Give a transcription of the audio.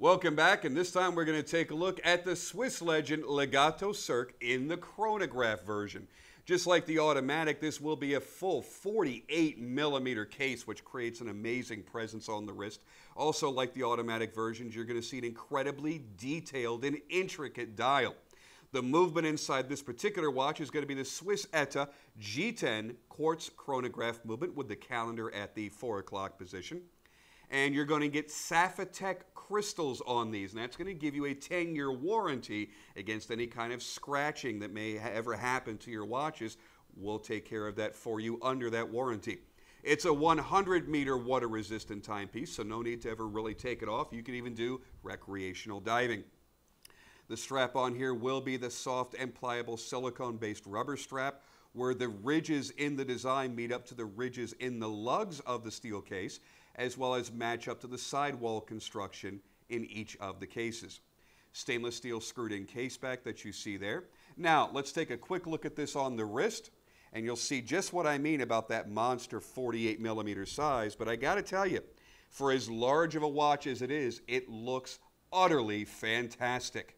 Welcome back, and this time we're going to take a look at the Swiss legend Legato Cirque in the chronograph version. Just like the automatic, this will be a full 48 millimeter case, which creates an amazing presence on the wrist. Also, like the automatic versions, you're going to see an incredibly detailed and intricate dial. The movement inside this particular watch is going to be the Swiss ETA G10 quartz chronograph movement with the calendar at the 4 o'clock position and you're going to get Sapphitech crystals on these, and that's going to give you a 10 year warranty against any kind of scratching that may ever happen to your watches. We'll take care of that for you under that warranty. It's a 100 meter water resistant timepiece, so no need to ever really take it off. You can even do recreational diving. The strap on here will be the soft and pliable silicone based rubber strap where the ridges in the design meet up to the ridges in the lugs of the steel case as well as match up to the sidewall construction in each of the cases. Stainless steel screwed in case back that you see there. Now, let's take a quick look at this on the wrist, and you'll see just what I mean about that monster 48 millimeter size. But I got to tell you, for as large of a watch as it is, it looks utterly fantastic.